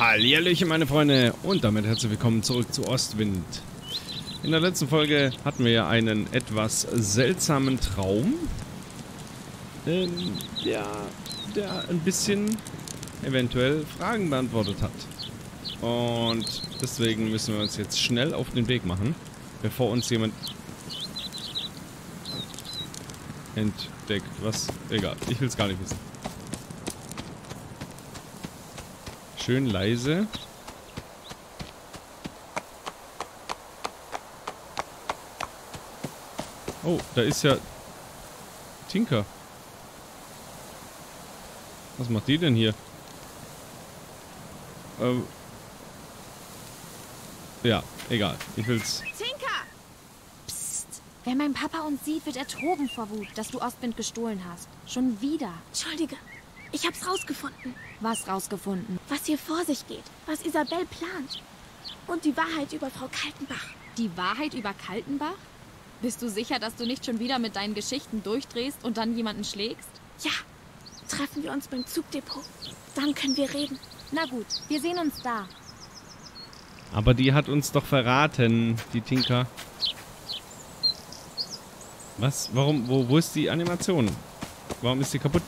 Hallihallöchen meine Freunde und damit herzlich willkommen zurück zu Ostwind. In der letzten Folge hatten wir ja einen etwas seltsamen Traum. Ähm, ja, der ein bisschen eventuell Fragen beantwortet hat. Und deswegen müssen wir uns jetzt schnell auf den Weg machen, bevor uns jemand entdeckt. Was? Egal, ich will es gar nicht wissen. Schön leise. Oh, da ist ja Tinker. Was macht die denn hier? Ähm ja, egal. Ich will's. Tinker! Psst. Wer mein Papa uns sieht, wird er toben vor Wut, dass du Ostwind gestohlen hast. Schon wieder. Entschuldige, ich hab's rausgefunden. Was rausgefunden? Was hier vor sich geht, was Isabel plant. Und die Wahrheit über Frau Kaltenbach. Die Wahrheit über Kaltenbach? Bist du sicher, dass du nicht schon wieder mit deinen Geschichten durchdrehst und dann jemanden schlägst? Ja, treffen wir uns beim Zugdepot. Dann können wir reden. Na gut, wir sehen uns da. Aber die hat uns doch verraten, die Tinker. Was? Warum? Wo, wo ist die Animation? Warum ist die kaputt?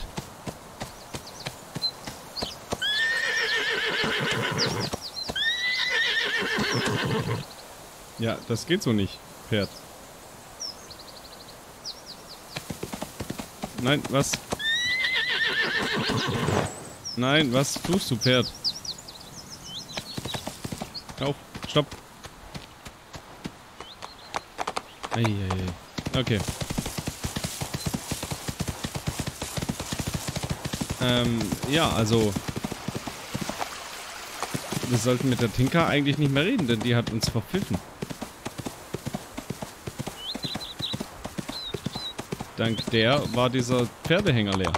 Ja, das geht so nicht, Pferd. Nein, was? Nein, was tust du, Pferd? Auf, stopp. Eieiei. Okay. Ähm, ja, also... Wir sollten mit der Tinker eigentlich nicht mehr reden, denn die hat uns verpfiffen. Dank der war dieser Pferdehänger leer.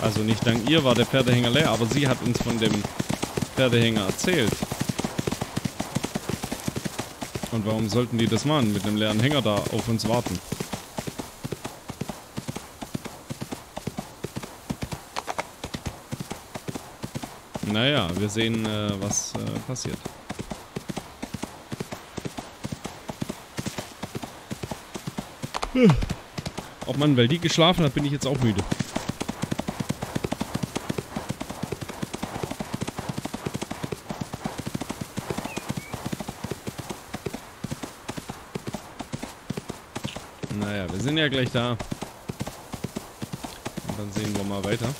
Also nicht dank ihr war der Pferdehänger leer, aber sie hat uns von dem Pferdehänger erzählt. Und warum sollten die das machen, mit einem leeren Hänger da auf uns warten? Naja, wir sehen, äh, was äh, passiert. Ob man, weil die geschlafen hat, bin ich jetzt auch müde. Naja, wir sind ja gleich da. Und dann sehen wir mal weiter.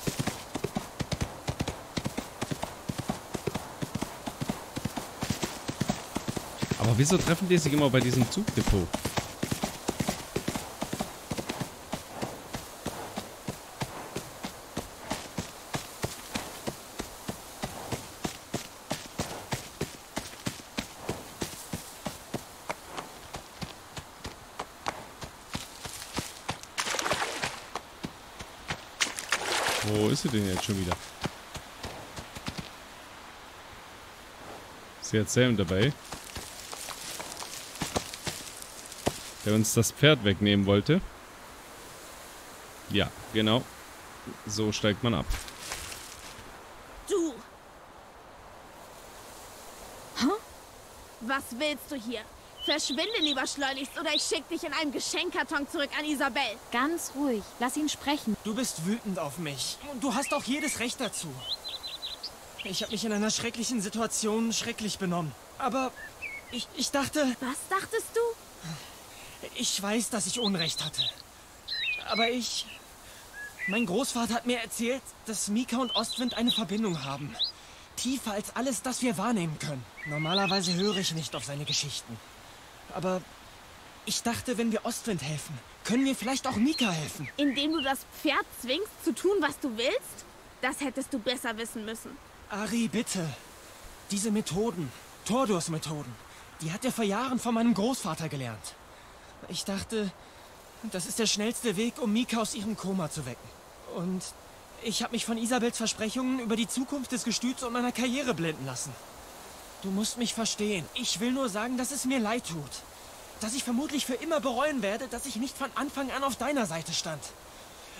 Aber wieso treffen die sich immer bei diesem Zugdepot? Wo ist sie denn jetzt schon wieder? Sie Sam dabei. Der uns das Pferd wegnehmen wollte. Ja, genau. So steigt man ab. Du! Hä? Was willst du hier? Verschwinde lieber schleunigst oder ich schick dich in einem Geschenkkarton zurück an Isabel. Ganz ruhig. Lass ihn sprechen. Du bist wütend auf mich. Und du hast auch jedes Recht dazu. Ich habe mich in einer schrecklichen Situation schrecklich benommen. Aber ich, ich dachte... Was dachtest du? Ich weiß, dass ich Unrecht hatte. Aber ich... Mein Großvater hat mir erzählt, dass Mika und Ostwind eine Verbindung haben. Tiefer als alles, das wir wahrnehmen können. Normalerweise höre ich nicht auf seine Geschichten. Aber ich dachte, wenn wir Ostwind helfen, können wir vielleicht auch Mika helfen. Indem du das Pferd zwingst, zu tun, was du willst? Das hättest du besser wissen müssen. Ari, bitte. Diese Methoden, Tordurs Methoden, die hat er vor Jahren von meinem Großvater gelernt. Ich dachte, das ist der schnellste Weg, um Mika aus ihrem Koma zu wecken. Und ich habe mich von Isabels Versprechungen über die Zukunft des Gestüts und meiner Karriere blenden lassen. Du musst mich verstehen. Ich will nur sagen, dass es mir leid tut. dass ich vermutlich für immer bereuen werde, dass ich nicht von Anfang an auf deiner Seite stand.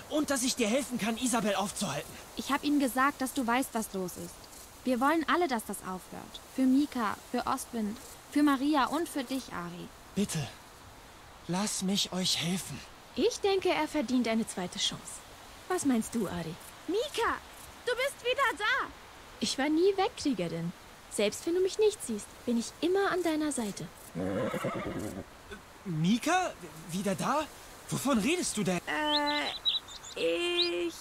Und dass ich dir helfen kann, Isabel aufzuhalten. Ich habe ihm gesagt, dass du weißt, was los ist. Wir wollen alle, dass das aufhört. Für Mika, für Ostwind, für Maria und für dich, Ari. Bitte, lass mich euch helfen. Ich denke, er verdient eine zweite Chance. Was meinst du, Ari? Mika, du bist wieder da. Ich war nie Wegkriegerin. Selbst wenn du mich nicht siehst, bin ich immer an deiner Seite. Mika? Wieder da? Wovon redest du denn? Äh, ich...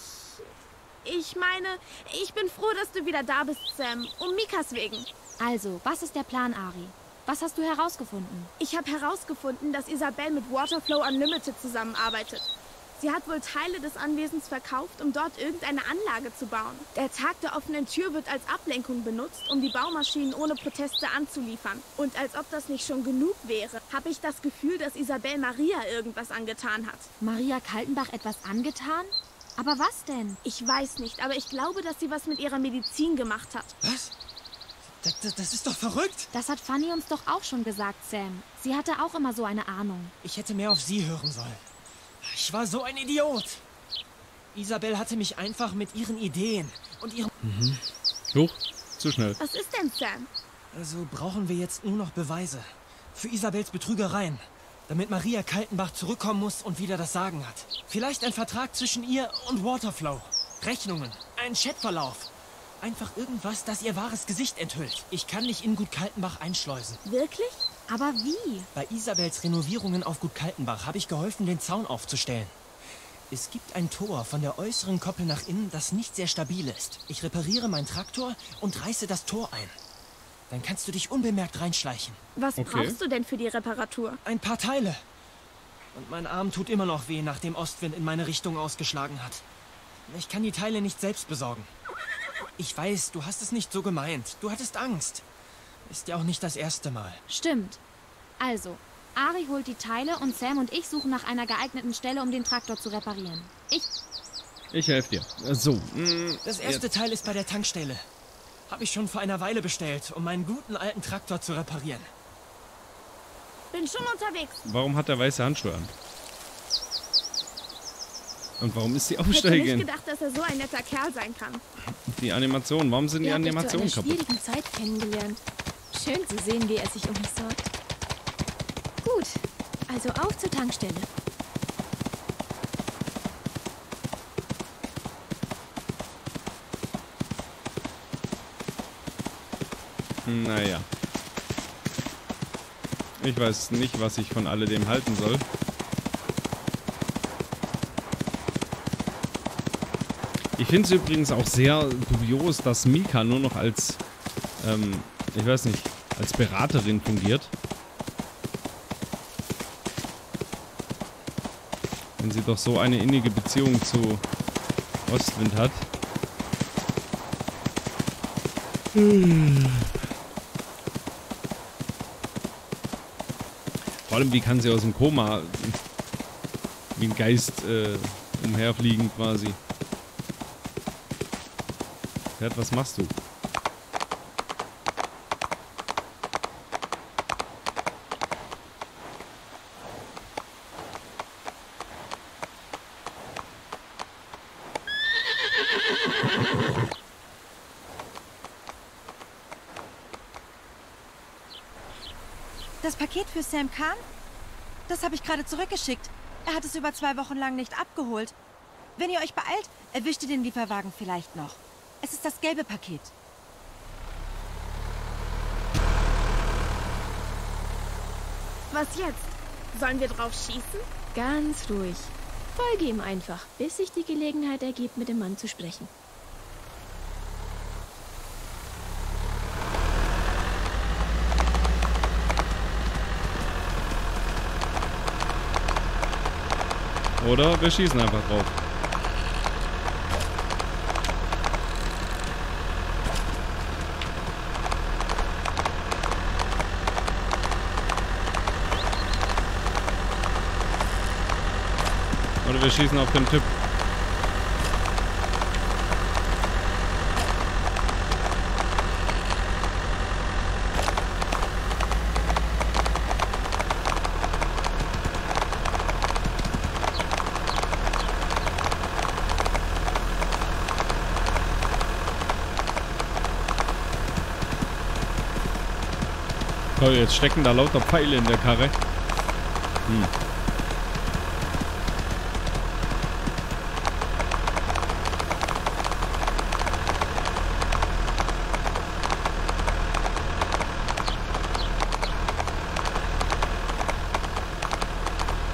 Ich meine, ich bin froh, dass du wieder da bist, Sam. Um Mikas wegen. Also, was ist der Plan, Ari? Was hast du herausgefunden? Ich habe herausgefunden, dass Isabel mit Waterflow Unlimited zusammenarbeitet. Sie hat wohl Teile des Anwesens verkauft, um dort irgendeine Anlage zu bauen. Der Tag der offenen Tür wird als Ablenkung benutzt, um die Baumaschinen ohne Proteste anzuliefern. Und als ob das nicht schon genug wäre, habe ich das Gefühl, dass Isabel Maria irgendwas angetan hat. Maria Kaltenbach etwas angetan? Aber was denn? Ich weiß nicht, aber ich glaube, dass sie was mit ihrer Medizin gemacht hat. Was? Das, das, das ist doch verrückt. Das hat Fanny uns doch auch schon gesagt, Sam. Sie hatte auch immer so eine Ahnung. Ich hätte mehr auf sie hören sollen. Ich war so ein Idiot. Isabel hatte mich einfach mit ihren Ideen und ihrem... Huch, zu schnell. Was ist denn, Sam? Also brauchen wir jetzt nur noch Beweise. Für Isabels Betrügereien. Damit Maria Kaltenbach zurückkommen muss und wieder das Sagen hat. Vielleicht ein Vertrag zwischen ihr und Waterflow. Rechnungen. Ein Chatverlauf. Einfach irgendwas, das ihr wahres Gesicht enthüllt. Ich kann nicht in Gut Kaltenbach einschleusen. Wirklich? Aber wie? Bei Isabels Renovierungen auf Gut Kaltenbach habe ich geholfen, den Zaun aufzustellen. Es gibt ein Tor von der äußeren Koppel nach innen, das nicht sehr stabil ist. Ich repariere meinen Traktor und reiße das Tor ein. Dann kannst du dich unbemerkt reinschleichen. Was Okay. brauchst du denn für die Reparatur? Ein paar Teile. Und mein Arm tut immer noch weh, nachdem Ostwind in meine Richtung ausgeschlagen hat. Ich kann die Teile nicht selbst besorgen. Ich weiß, du hast es nicht so gemeint. Du hattest Angst. Ist ja auch nicht das erste Mal. Stimmt. Also, Ari holt die Teile und Sam und ich suchen nach einer geeigneten Stelle, um den Traktor zu reparieren. Ich. Ich helfe dir. Äh, So. mm, Das erste jetzt. Teil ist bei der Tankstelle. Habe ich schon vor einer Weile bestellt, um meinen guten alten Traktor zu reparieren. Bin schon unterwegs. Warum hat der weiße Handschuhe an? Und warum ist die Hätte nicht gedacht, dass er so ein netter Kerl sein kann. Die Animation. Warum sind die Ihr habt euch zu einer Animationen kaputt? Zeit kennengelernt. Schön zu sehen, wie er sich um mich sorgt. Gut, also auf zur Tankstelle. Naja. Ich weiß nicht, was ich von alledem halten soll. Finde es übrigens auch sehr dubios, dass Mika nur noch als, ähm, ich weiß nicht, als Beraterin fungiert. Wenn sie doch so eine innige Beziehung zu Ostwind hat. Vor allem, wie kann sie aus dem Koma wie ein Geist äh, umherfliegen quasi? Pferd, was machst du? Das Paket für Sam Kahn? Das habe ich gerade zurückgeschickt. Er hat es über zwei Wochen lang nicht abgeholt. Wenn ihr euch beeilt, erwischt ihr den Lieferwagen vielleicht noch. Es ist das gelbe Paket. Was jetzt? Sollen wir drauf schießen? Ganz ruhig. Folge ihm einfach, bis sich die Gelegenheit ergibt, mit dem Mann zu sprechen. Oder wir schießen einfach drauf. wir schießen auf den Typ. Jetzt stecken da lauter Pfeile in der Karre. Hm.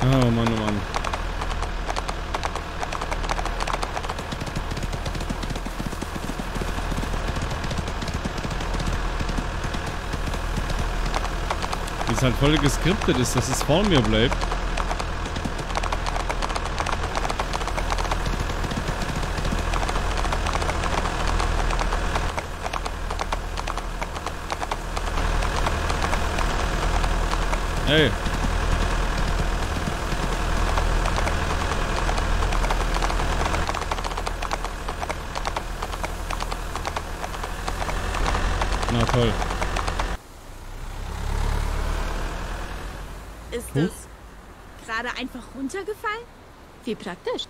Oh Mann, oh Mann. Wie es halt voll geskriptet ist, dass es vor mir bleibt. Hey. Na toll. Ist Huch. es gerade einfach runtergefallen? Wie praktisch.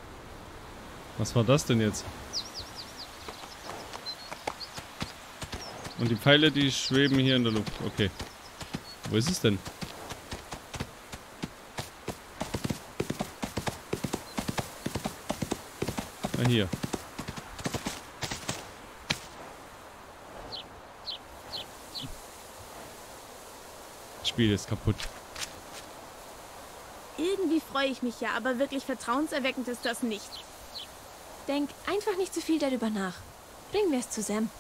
Was war das denn jetzt? Und die Pfeile, die schweben hier in der Luft. Okay. Wo ist es denn? Ah, hier. Das Spiel ist kaputt. Irgendwie freue ich mich ja, aber wirklich vertrauenserweckend ist das nicht. Denk einfach nicht zu viel darüber nach. Bringen wir es zu Sam.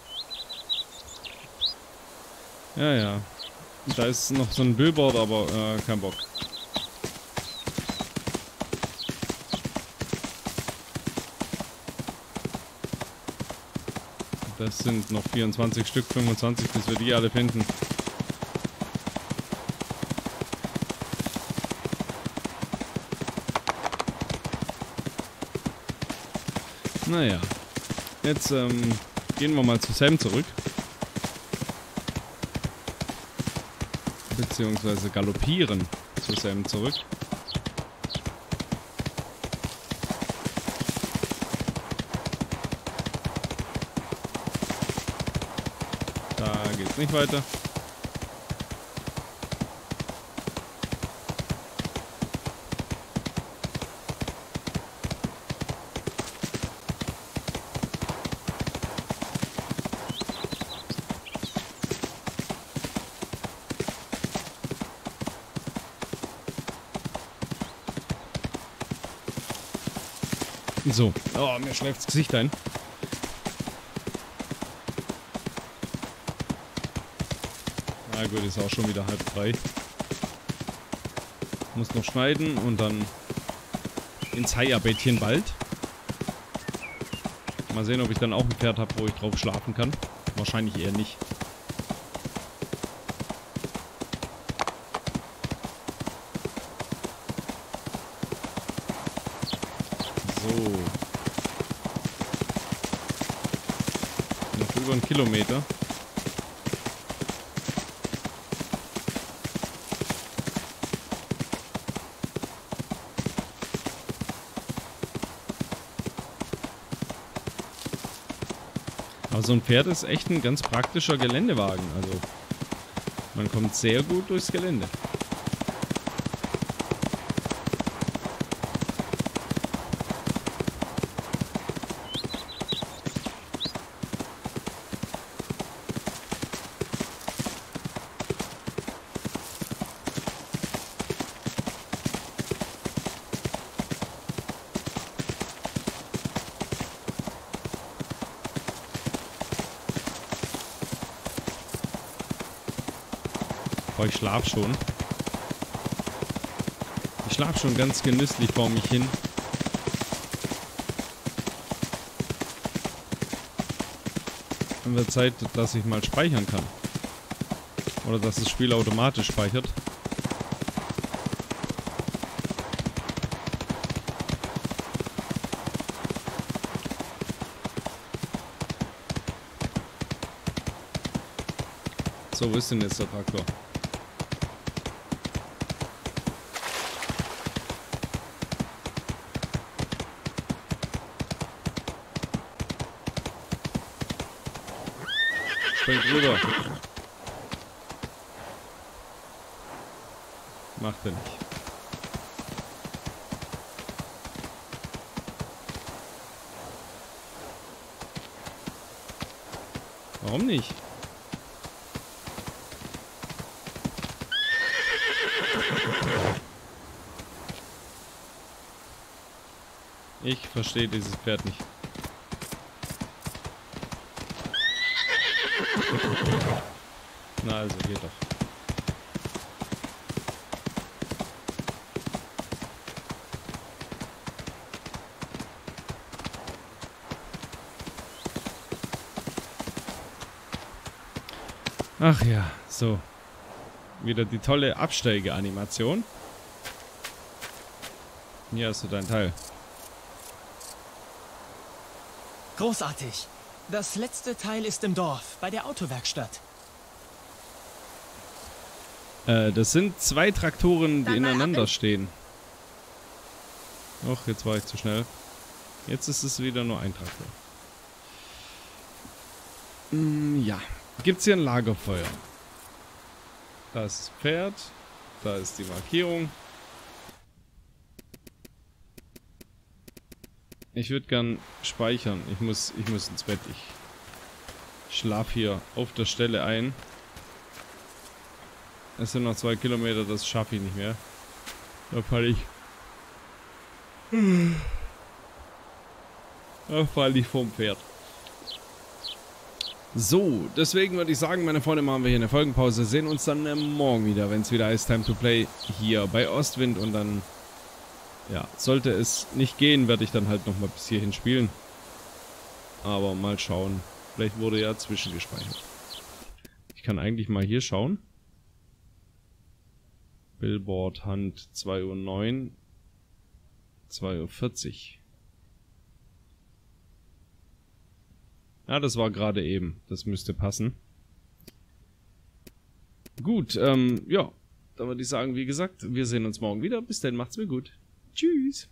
Ja, ja. Da ist noch so ein Billboard, aber äh, kein Bock. Das sind noch 24 Stück, 25, bis wir die alle finden. Naja. Jetzt ähm, gehen wir mal zu Sam zurück. Beziehungsweise galoppieren zu Sam zurück. Da geht's nicht weiter. So. Oh, mir schläft das Gesicht ein. Na gut, ist auch schon wieder halb drei. Muss noch schneiden und dann ins Haiabettchen bald. Mal sehen, ob ich dann auch ein Pferd habe, wo ich drauf schlafen kann. Wahrscheinlich eher nicht. So. Noch über einen Kilometer. Aber so ein Pferd ist echt ein ganz praktischer Geländewagen. Also man kommt sehr gut durchs Gelände. Boah, ich schlaf schon. Ich schlaf schon ganz genüsslich vor mich hin. Dann wird Zeit, dass ich mal speichern kann. Oder dass das Spiel automatisch speichert. So, wo ist denn jetzt der Traktor? Springt rüber. macht er nicht. Warum nicht? Ich verstehe dieses Pferd nicht. Na also, geht doch. Ach ja, so. Wieder die tolle Absteige-Animation. Hier hast du dein Teil. Großartig. Das letzte Teil ist im Dorf, bei der Autowerkstatt. Äh, das sind zwei Traktoren, die ineinander stehen. Och, jetzt war ich zu schnell. Jetzt ist es wieder nur ein Traktor. Mm, ja. Gibt's hier ein Lagerfeuer? Da ist das Pferd. Da ist die Markierung. Ich würde gern speichern. Ich muss, ich muss ins Bett. Ich schlaf hier auf der Stelle ein. Es sind noch zwei Kilometer, das schaffe ich nicht mehr. Da falle ich. Da falle ich vom Pferd. So, deswegen würde ich sagen, meine Freunde, machen wir hier eine Folgenpause. Sehen uns dann äh, morgen wieder, wenn es wieder heißt Time to Play hier bei Ostwind. Und dann, ja, sollte es nicht gehen, werde ich dann halt nochmal bis hierhin spielen. Aber mal schauen. Vielleicht wurde ja zwischengespeichert. Ich kann eigentlich mal hier schauen. Billboard Hand 2.09 Uhr. 2.40 Uhr. Ja, das war gerade eben. Das müsste passen. Gut, ähm, ja. Dann würde ich sagen, wie gesagt, wir sehen uns morgen wieder. Bis dann, macht's mir gut. Tschüss.